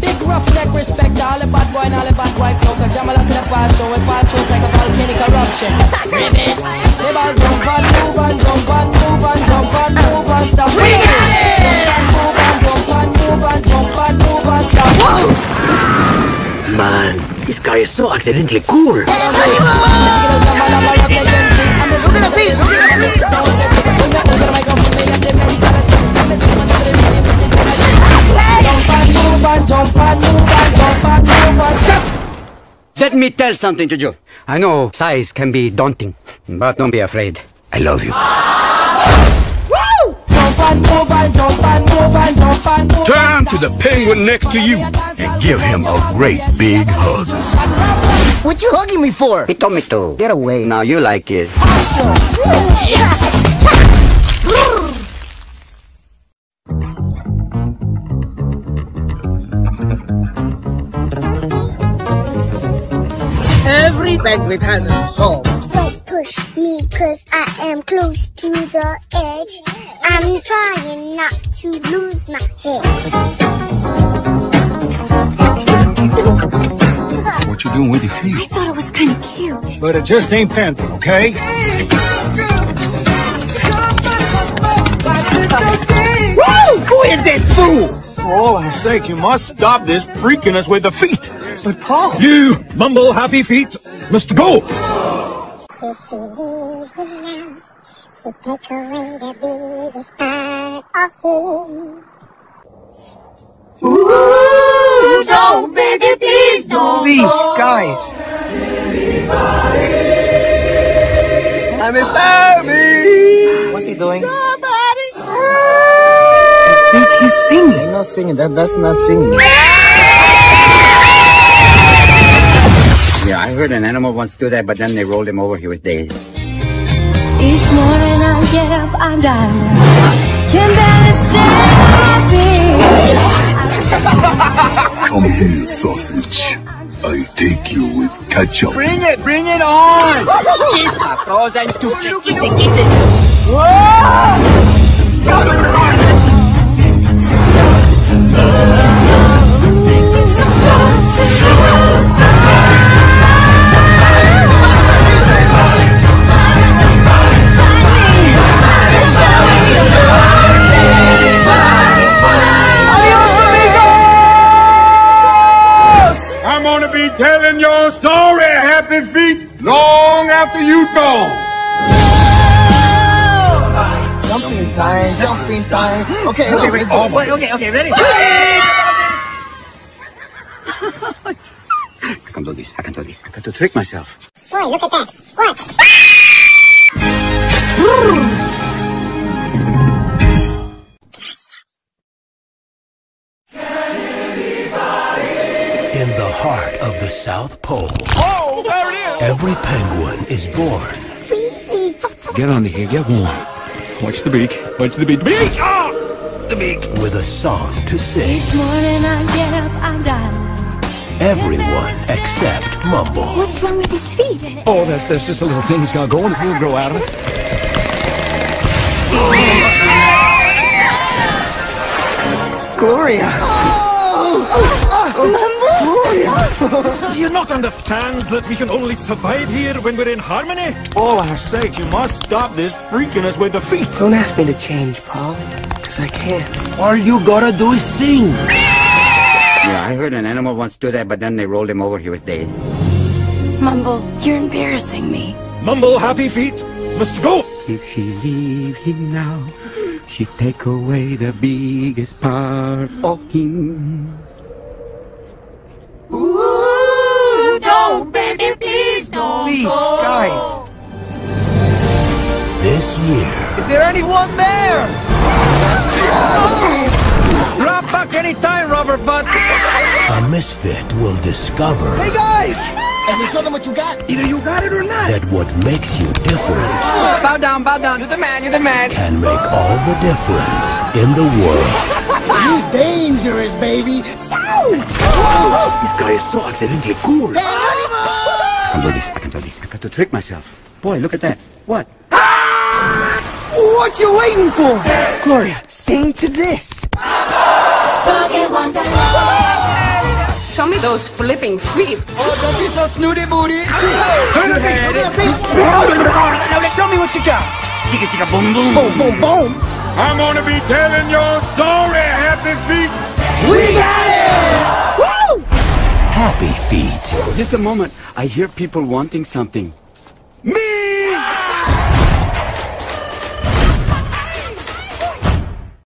Big rough neck respect to all the bad boy and all the bad boy cloak. Jam a lot to the fast show. We pass through like a volcanic eruption. Ribbit. They ball jump and move and jump and move and jump and move and stop. We got it! Move and jump and move and jump and move and stop. Man, this guy is so accidentally cool. Let me tell something to you. I know size can be daunting, but don't be afraid. I love you. Turn to the penguin next to you and give him a great big hug. What you hugging me for? He told me to. Get away. Now you like it. Every penguin has a soul. Don't push me cause I am close to the edge. I'm trying not to lose my head. What you doing with your feet? I thought it was kind of cute. But it just ain't penguin, okay? Woo! Who is this fool? For all our sakes, you must stop this freaking us with the feet. But Paul. You mumble happy feet must go. If she leaves him now, she take away the biggest part of him. Ooh, don't, baby, please don't. Please, guys. I'm a baby. What's he doing? Somebody. I think he's singing. He's not singing. That, that's not singing. Yeah, I heard an animal once do that, but then they rolled him over. He was dead. Each morning I get up and I can barely stand my feet. Come here, sausage. I take you with ketchup. Bring it, bring it on! Kiss my frozen to kiss it, kiss I'm gonna be telling your story, Happy Feet, long after you gone. Jumping time, jumping time. Okay, okay, wait. Oh, boy, okay, okay, ready? I can do this, I can do this. I got to trick myself. Boy, look at that. What? Pole, Oh, there it is. every penguin is born Get under here, get warm. Watch the beak. Watch the beak. Beak! Ah! The beak. with a song to sing. Each morning I get up and I Everyone except Mumble. What's wrong with his feet? Oh, there's, that's just a little thing he's got going. We'll grow out of it. Gloria. Do you not understand that we can only survive here when we're in harmony? All our sakes, you must stop this freaking us with the feet. Don't ask me to change, Paul, because I can't. All you gotta do is sing. Yeah, I heard an animal once do that, but then they rolled him over. He was dead. Mumble, you're embarrassing me. Mumble happy feet must go. If she leave him now, she take away the biggest part of him. Please don't. Guys. This year, Is there anyone there? Drop back anytime, rubber butt. a misfit will discover Hey, guys. And you show them what you got. Either you got it or not. that what makes you different Bow down, bow down. You're the man, you're the man. can make all the difference in the world. You dangerous, baby. This guy is so accidentally cool. I can do this, I can do this. I got to trick myself. Boy, look at that. What? What you waiting for? Gloria, sing to this. Show me those flipping feet. Oh, don't be so snooty booty. Show me what you got. Chicka chicka boom boom. Boom boom boom. I'm gonna be telling your story, Happy Feet. We got it! Happy Feet. Just a moment. I hear people wanting something. Me!